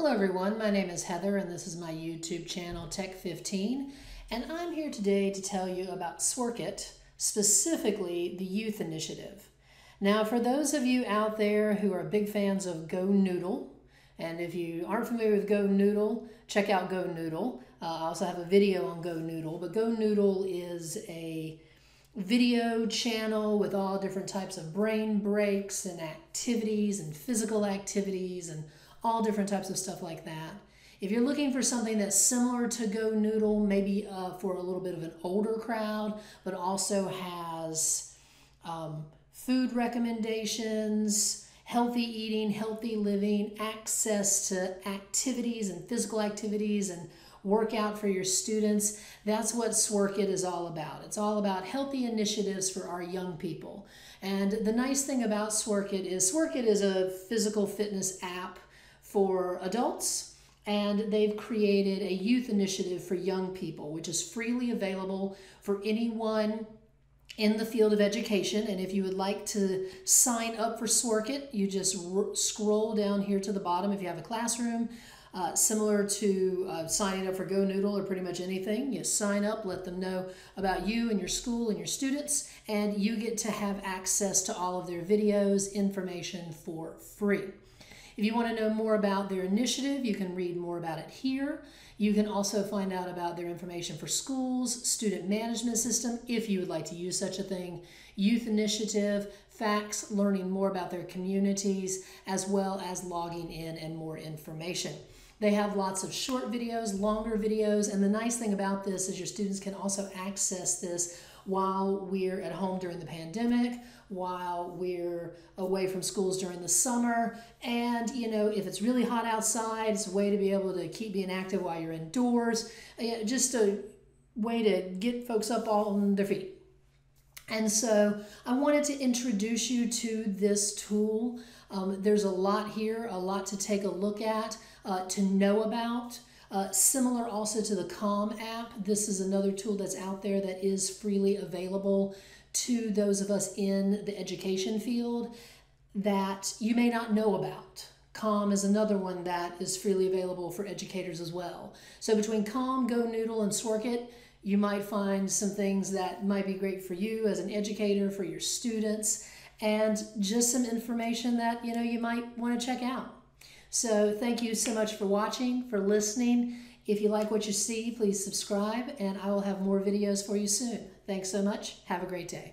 Hello everyone, my name is Heather and this is my YouTube channel Tech15 and I'm here today to tell you about SWORKIT, specifically the Youth Initiative. Now for those of you out there who are big fans of Go Noodle, and if you aren't familiar with Go Noodle, check out GoNoodle. Uh, I also have a video on Go Noodle, but Go Noodle is a video channel with all different types of brain breaks and activities and physical activities and all different types of stuff like that. If you're looking for something that's similar to Go Noodle, maybe uh, for a little bit of an older crowd, but also has um, food recommendations, healthy eating, healthy living, access to activities and physical activities and workout for your students. That's what SWORKIT is all about. It's all about healthy initiatives for our young people. And the nice thing about SWORKIT is SWORKIT is a physical fitness app for adults, and they've created a youth initiative for young people, which is freely available for anyone in the field of education. And if you would like to sign up for SWORKIT, you just scroll down here to the bottom if you have a classroom. Uh, similar to uh, signing up for Go Noodle or pretty much anything. You sign up, let them know about you and your school and your students, and you get to have access to all of their videos, information for free. If you want to know more about their initiative, you can read more about it here. You can also find out about their information for schools, student management system, if you would like to use such a thing, youth initiative, facts, learning more about their communities, as well as logging in and more information. They have lots of short videos, longer videos, and the nice thing about this is your students can also access this while we're at home during the pandemic, while we're away from schools during the summer. And, you know, if it's really hot outside, it's a way to be able to keep being active while you're indoors. Just a way to get folks up on their feet. And so I wanted to introduce you to this tool. Um, there's a lot here, a lot to take a look at, uh, to know about. Uh, similar also to the Calm app, this is another tool that's out there that is freely available to those of us in the education field that you may not know about. Calm is another one that is freely available for educators as well. So between Calm, Go Noodle, and SWORKIT, you might find some things that might be great for you as an educator, for your students, and just some information that you know you might want to check out. So thank you so much for watching, for listening. If you like what you see, please subscribe and I will have more videos for you soon. Thanks so much. Have a great day.